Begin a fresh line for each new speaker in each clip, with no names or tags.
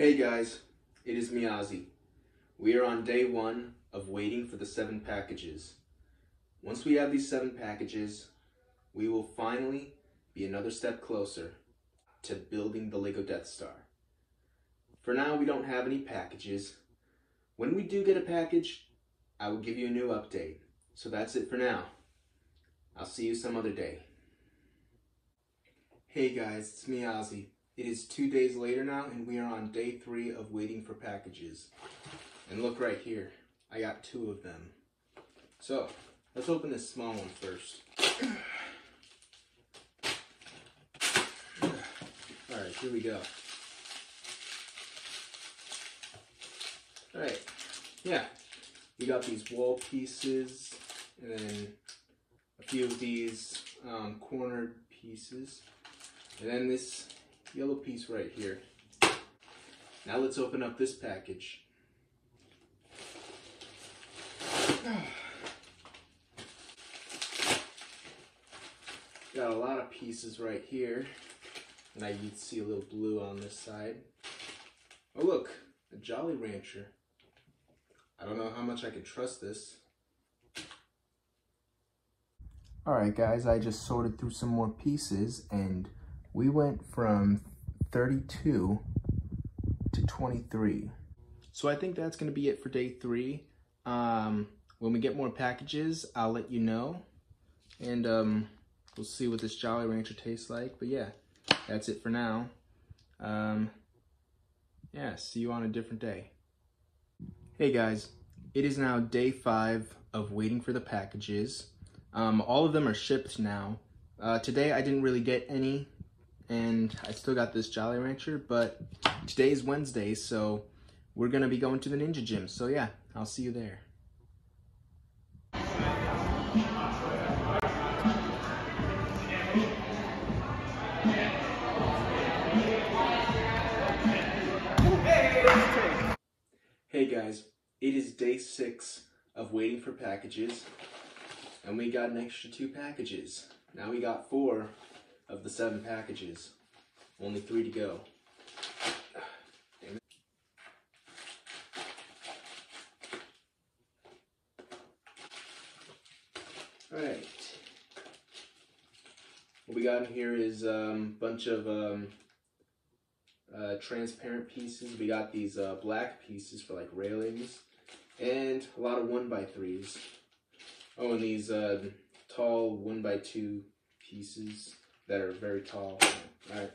Hey guys, it is me Ozzie. We are on day one of waiting for the seven packages. Once we have these seven packages, we will finally be another step closer to building the Lego Death Star. For now, we don't have any packages. When we do get a package, I will give you a new update. So that's it for now. I'll see you some other day. Hey guys, it's me Ozzie. It is two days later now and we are on day three of waiting for packages. And look right here, I got two of them. So, let's open this small one first. Alright, here we go. Alright, yeah, we got these wall pieces and then a few of these um, pieces. And then this yellow piece right here. Now let's open up this package. Got a lot of pieces right here. And I you see a little blue on this side. Oh look, a Jolly Rancher. I don't know how much I can trust this. Alright guys, I just sorted through some more pieces and we went from 32 to 23. So I think that's going to be it for day three. Um, when we get more packages, I'll let you know. And um, we'll see what this Jolly Rancher tastes like. But yeah, that's it for now. Um, yeah, see you on a different day. Hey guys, it is now day five of waiting for the packages. Um, all of them are shipped now. Uh, today I didn't really get any and I still got this Jolly Rancher, but today is Wednesday, so we're gonna be going to the Ninja Gym. So yeah, I'll see you there. Hey guys, it is day six of waiting for packages, and we got an extra two packages. Now we got four of the seven packages. Only three to go. Alright. What we got in here is a um, bunch of um, uh, transparent pieces. We got these uh, black pieces for like railings. And a lot of one by threes. Oh, and these uh, tall one by two pieces that are very tall. All right.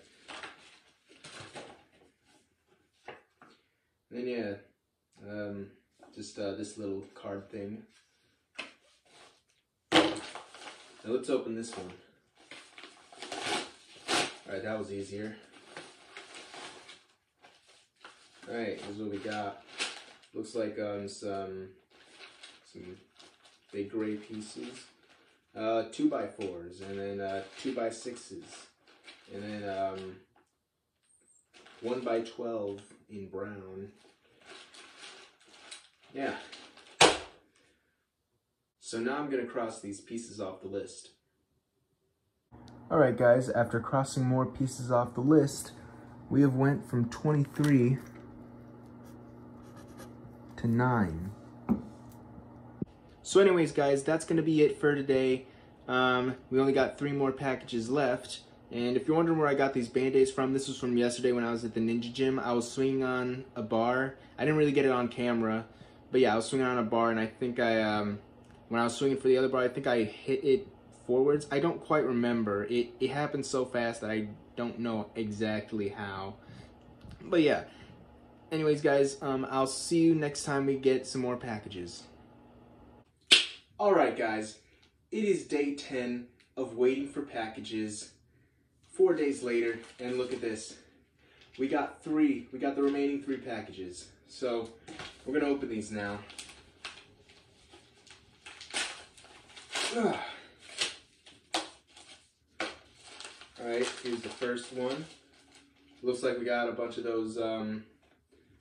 And then yeah, um, just uh, this little card thing. Now let's open this one. Alright, that was easier. Alright, here's what we got. Looks like um, some some big gray pieces. Uh, two by fours, and then uh, two by sixes, and then um, one by twelve in brown. Yeah. So now I'm gonna cross these pieces off the list. Alright guys, after crossing more pieces off the list, we have went from 23 to 9. So anyways, guys, that's going to be it for today. Um, we only got three more packages left. And if you're wondering where I got these band-aids from, this was from yesterday when I was at the Ninja Gym. I was swinging on a bar. I didn't really get it on camera. But yeah, I was swinging on a bar and I think I, um, when I was swinging for the other bar, I think I hit it forwards. I don't quite remember. It, it happened so fast that I don't know exactly how. But yeah. Anyways, guys, um, I'll see you next time we get some more packages. Alright guys, it is day 10 of waiting for packages. Four days later, and look at this. We got three, we got the remaining three packages. So, we're gonna open these now. Alright, here's the first one. Looks like we got a bunch of those um,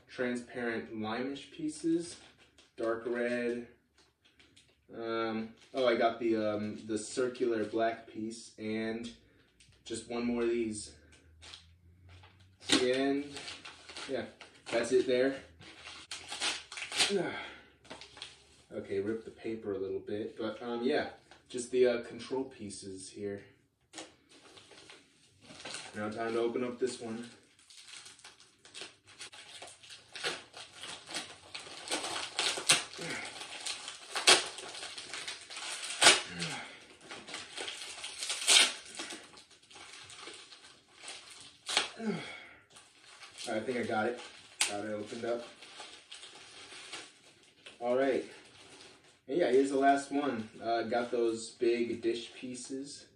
transparent limeish pieces. Dark red, um, oh, I got the um, the circular black piece and just one more of these. And yeah, that's it there. Okay, rip the paper a little bit, but um, yeah, just the uh, control pieces here. Now time to open up this one. I think I got it. Got it opened up. All right. And yeah, here's the last one. Uh, got those big dish pieces.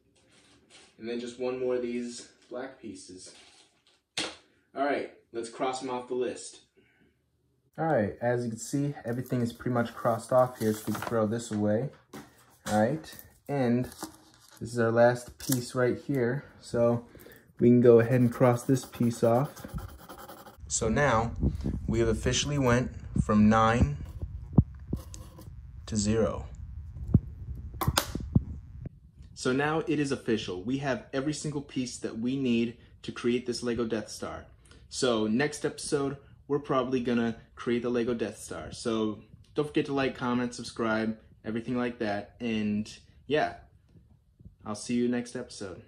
And then just one more of these black pieces. All right, let's cross them off the list. All right, as you can see, everything is pretty much crossed off here, so we can throw this away. All right, and this is our last piece right here. So we can go ahead and cross this piece off. So now we have officially went from nine to zero. So now it is official. We have every single piece that we need to create this Lego Death Star. So next episode, we're probably gonna create the Lego Death Star. So don't forget to like, comment, subscribe, everything like that. And yeah, I'll see you next episode.